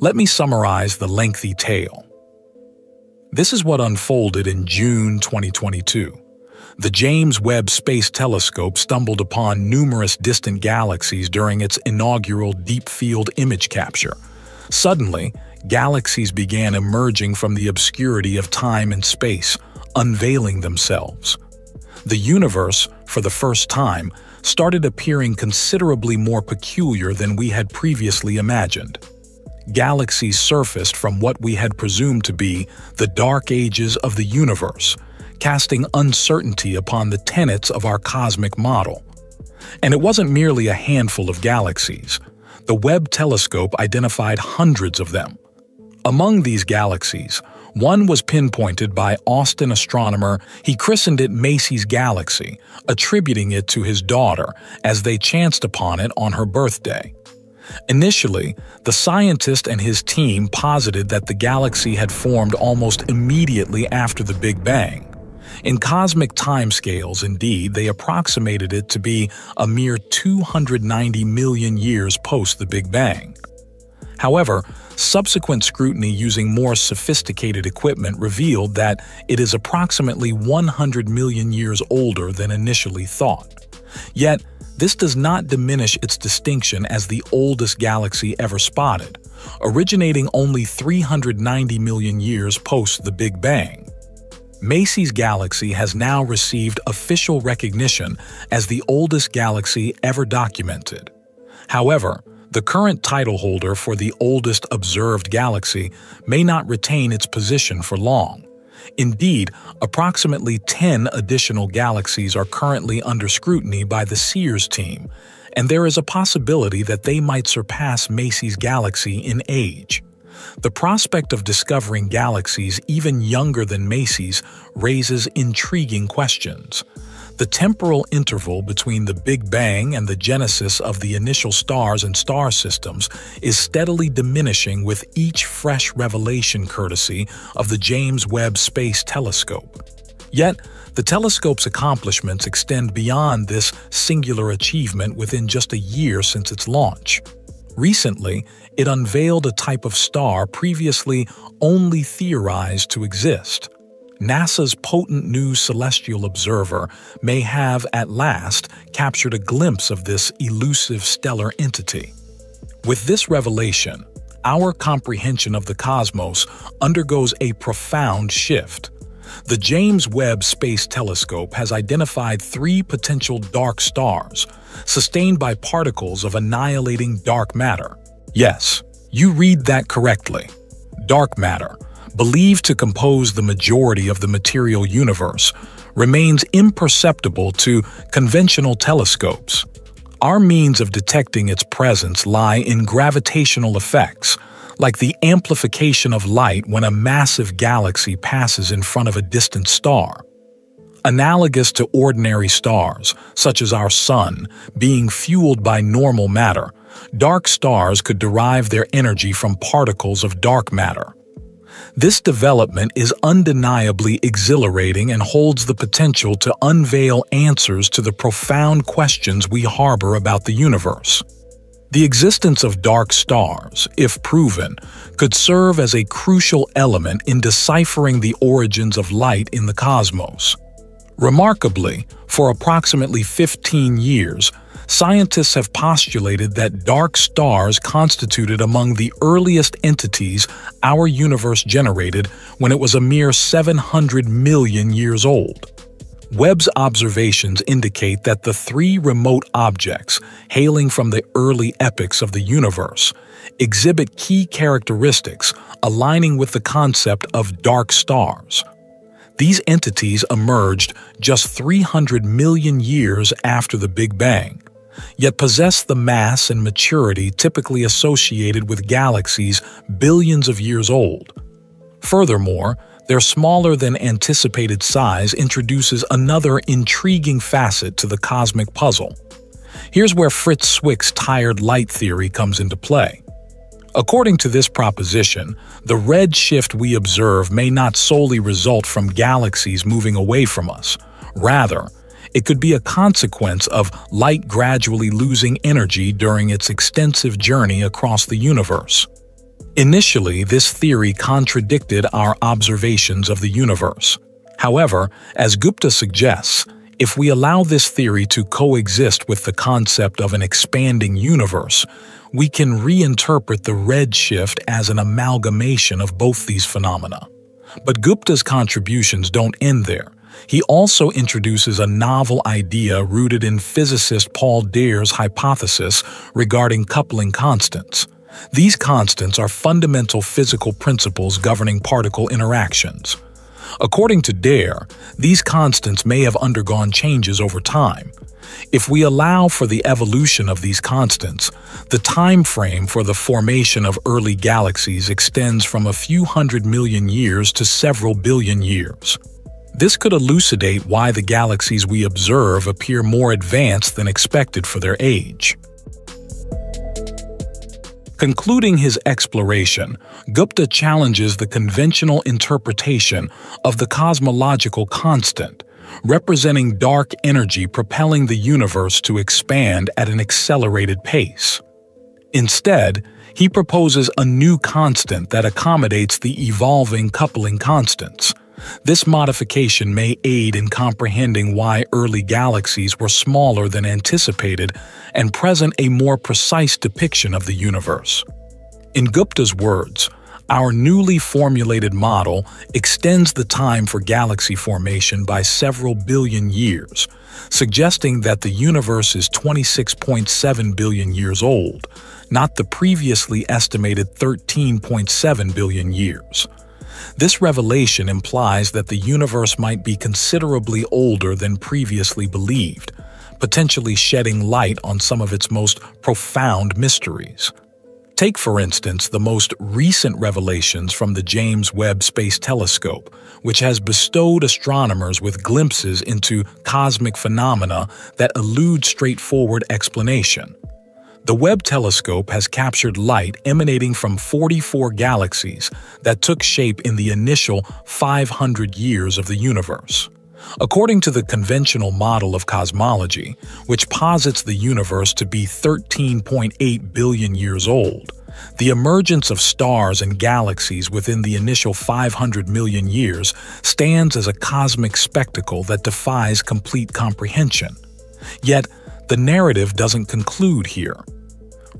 Let me summarize the lengthy tale. This is what unfolded in June 2022. The James Webb Space Telescope stumbled upon numerous distant galaxies during its inaugural Deep Field image capture. Suddenly, galaxies began emerging from the obscurity of time and space, unveiling themselves. The universe, for the first time, started appearing considerably more peculiar than we had previously imagined. Galaxies surfaced from what we had presumed to be the dark ages of the universe, casting uncertainty upon the tenets of our cosmic model. And it wasn't merely a handful of galaxies. The Webb telescope identified hundreds of them. Among these galaxies, one was pinpointed by Austin astronomer, he christened it Maisie's Galaxy, attributing it to his daughter as they chanced upon it on her birthday. Initially, the scientist and his team posited that the galaxy had formed almost immediately after the Big Bang. In cosmic timescales, indeed, they approximated it to be a mere 290 million years post the Big Bang. However, Subsequent scrutiny using more sophisticated equipment revealed that it is approximately 100 million years older than initially thought. Yet, this does not diminish its distinction as the oldest galaxy ever spotted, originating only 390 million years post the Big Bang. Maisie's galaxy has now received official recognition as the oldest galaxy ever documented. However, the current title holder for the oldest observed galaxy may not retain its position for long. Indeed, approximately 10 additional galaxies are currently under scrutiny by the CEERS team, and there is a possibility that they might surpass Maisie's galaxy in age. The prospect of discovering galaxies even younger than Maisie's raises intriguing questions. The temporal interval between the Big Bang and the genesis of the initial stars and star systems is steadily diminishing with each fresh revelation courtesy of the James Webb Space Telescope. Yet, the telescope's accomplishments extend beyond this singular achievement within just a year since its launch. Recently, it unveiled a type of star previously only theorized to exist. NASA's potent new celestial observer may have at last captured a glimpse of this elusive stellar entity. With this revelation, our comprehension of the cosmos undergoes a profound shift. The James Webb Space Telescope has identified three potential dark stars, sustained by particles of annihilating dark matter. Yes, you read that correctly. Dark matter, believed to compose the majority of the material universe, remains imperceptible to conventional telescopes. Our means of detecting its presence lie in gravitational effects, like the amplification of light when a massive galaxy passes in front of a distant star. Analogous to ordinary stars, such as our Sun, being fueled by normal matter, dark stars could derive their energy from particles of dark matter. This development is undeniably exhilarating and holds the potential to unveil answers to the profound questions we harbor about the universe. The existence of dark stars, if proven, could serve as a crucial element in deciphering the origins of light in the cosmos. Remarkably, for approximately 15 years, scientists have postulated that dark stars constituted among the earliest entities our universe generated when it was a mere 700 million years old. Webb's observations indicate that the three remote objects, hailing from the early epochs of the universe, exhibit key characteristics aligning with the concept of dark stars. These entities emerged just 300 million years after the Big Bang, yet possess the mass and maturity typically associated with galaxies billions of years old. Furthermore, their smaller than anticipated size introduces another intriguing facet to the cosmic puzzle. Here's where Fritz Zwicky's tired light theory comes into play. According to this proposition, the red shift we observe may not solely result from galaxies moving away from us. Rather, it could be a consequence of light gradually losing energy during its extensive journey across the universe. Initially, this theory contradicted our observations of the universe. However, as Gupta suggests, if we allow this theory to coexist with the concept of an expanding universe, we can reinterpret the redshift as an amalgamation of both these phenomena. But Gupta's contributions don't end there. He also introduces a novel idea rooted in physicist Paul Dirac's hypothesis regarding coupling constants. These constants are fundamental physical principles governing particle interactions. According to Dirac, these constants may have undergone changes over time. If we allow for the evolution of these constants, the time frame for the formation of early galaxies extends from a few hundred million years to several billion years. This could elucidate why the galaxies we observe appear more advanced than expected for their age. Concluding his exploration, Gupta challenges the conventional interpretation of the cosmological constant, representing dark energy propelling the universe to expand at an accelerated pace. Instead, he proposes a new constant that accommodates the evolving coupling constants, this modification may aid in comprehending why early galaxies were smaller than anticipated and present a more precise depiction of the universe. In Gupta's words, our newly formulated model extends the time for galaxy formation by several billion years, suggesting that the universe is 26.7 billion years old, not the previously estimated 13.7 billion years. This revelation implies that the universe might be considerably older than previously believed, potentially shedding light on some of its most profound mysteries. Take, for instance, the most recent revelations from the James Webb Space Telescope, which has bestowed astronomers with glimpses into cosmic phenomena that elude straightforward explanation. The Webb telescope has captured light emanating from 44 galaxies that took shape in the initial 500 years of the universe. According to the conventional model of cosmology, which posits the universe to be 13.8 billion years old, the emergence of stars and galaxies within the initial 500 million years stands as a cosmic spectacle that defies complete comprehension. Yet, the narrative doesn't conclude here.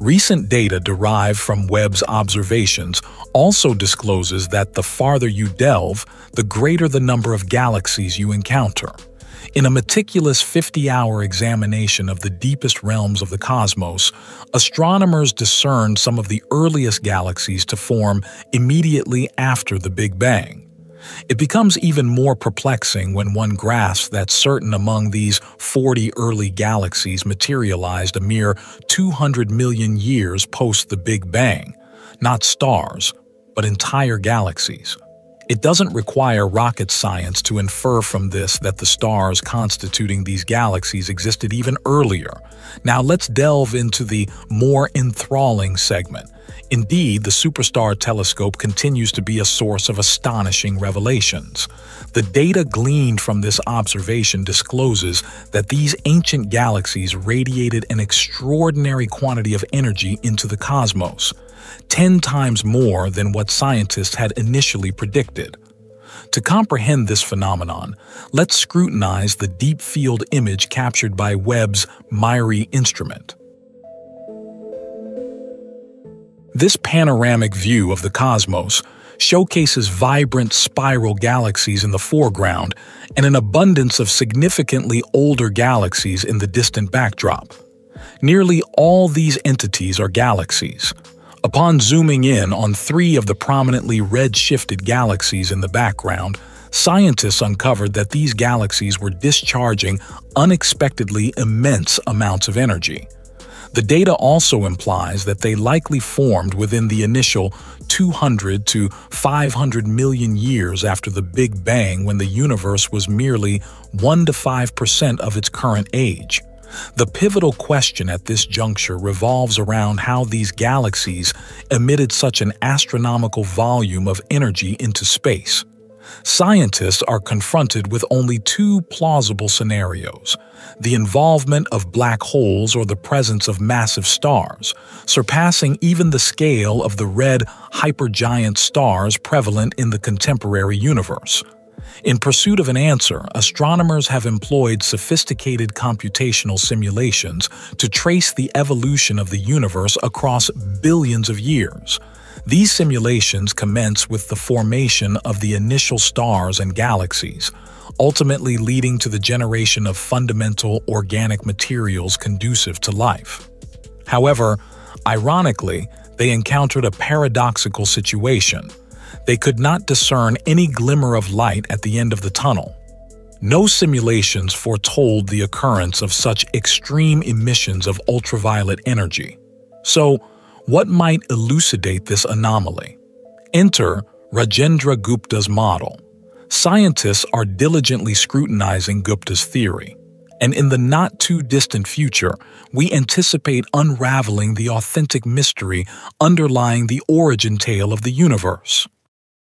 Recent data derived from Webb's observations also discloses that the farther you delve, the greater the number of galaxies you encounter. In a meticulous 50-hour examination of the deepest realms of the cosmos, astronomers discerned some of the earliest galaxies to form immediately after the Big Bang. It becomes even more perplexing when one grasps that certain among these 40 early galaxies materialized a mere 200 million years post the Big Bang, not stars, but entire galaxies. It doesn't require rocket science to infer from this that the stars constituting these galaxies existed even earlier. Now let's delve into the more enthralling segment, Indeed, the Superstar telescope continues to be a source of astonishing revelations. The data gleaned from this observation discloses that these ancient galaxies radiated an extraordinary quantity of energy into the cosmos, 10 times more than what scientists had initially predicted. To comprehend this phenomenon, let's scrutinize the deep field image captured by Webb's MIRI instrument. This panoramic view of the cosmos showcases vibrant spiral galaxies in the foreground and an abundance of significantly older galaxies in the distant backdrop. Nearly all these entities are galaxies. Upon zooming in on three of the prominently red-shifted galaxies in the background, scientists uncovered that these galaxies were discharging unexpectedly immense amounts of energy. The data also implies that they likely formed within the initial 200 to 500 million years after the Big Bang when the universe was merely 1 to 5% of its current age. The pivotal question at this juncture revolves around how these galaxies emitted such an astronomical volume of energy into space. scientists are confronted with only two plausible scenarios the involvement of black holes or the presence of massive stars, surpassing even the scale of the red hypergiant stars prevalent in the contemporary universe. In pursuit of an answer, astronomers have employed sophisticated computational simulations to trace the evolution of the universe across billions of years. These simulations commence with the formation of the initial stars and galaxies, ultimately leading to the generation of fundamental organic materials conducive to life. However, ironically, they encountered a paradoxical situation. They could not discern any glimmer of light at the end of the tunnel. No simulations foretold the occurrence of such extreme emissions of ultraviolet energy. So, what might elucidate this anomaly? Enter Rajendra Gupta's model. Scientists are diligently scrutinizing Gupta's theory, and in the not-too-distant future, we anticipate unraveling the authentic mystery underlying the origin tale of the universe.